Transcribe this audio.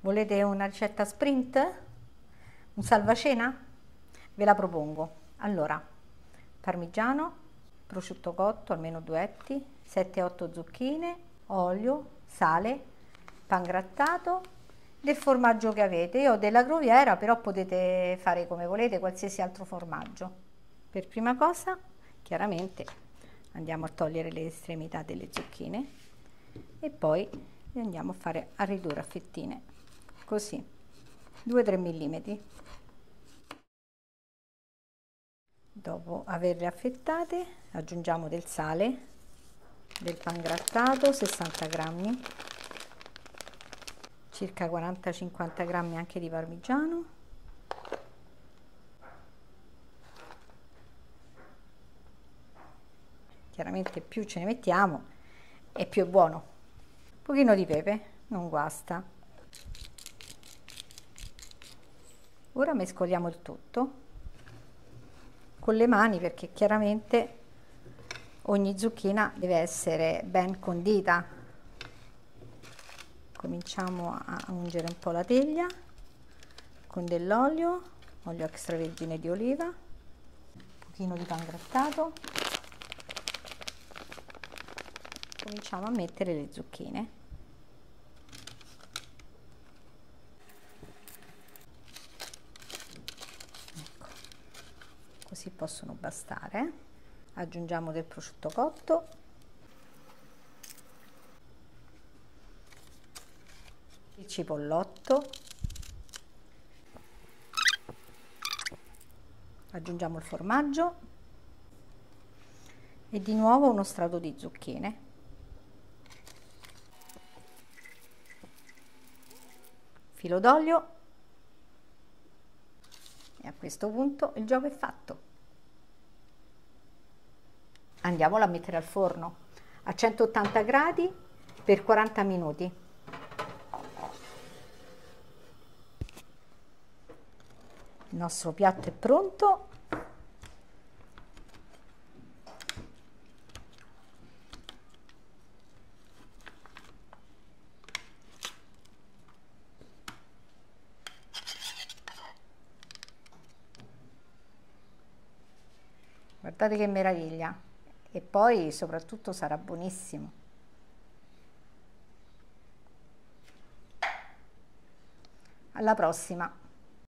Volete una ricetta sprint? Un salvacena? Ve la propongo. Allora, parmigiano, prosciutto cotto, almeno due etti, 7-8 zucchine, olio, sale, pan grattato, del formaggio che avete. Io ho della groviera, però potete fare come volete, qualsiasi altro formaggio. Per prima cosa, chiaramente, andiamo a togliere le estremità delle zucchine e poi le andiamo a fare a ridurre a fettine, così, 2-3 mm. Dopo averle affettate aggiungiamo del sale, del pan grattato 60 grammi, circa 40-50 grammi anche di parmigiano, chiaramente più ce ne mettiamo e più è buono. Un pochino di pepe, non guasta. Ora mescoliamo il tutto con le mani perché chiaramente ogni zucchina deve essere ben condita. Cominciamo a ungere un po' la teglia con dell'olio, olio extravergine di oliva, un pochino di pan grattato. Cominciamo a mettere le zucchine. Così possono bastare. Aggiungiamo del prosciutto cotto. Il cipollotto. Aggiungiamo il formaggio. E di nuovo uno strato di zucchine. Filo d'olio a questo punto il gioco è fatto andiamola a mettere al forno a 180 gradi per 40 minuti. Il nostro piatto è pronto. Guardate che meraviglia! e poi soprattutto sarà buonissimo. Alla prossima!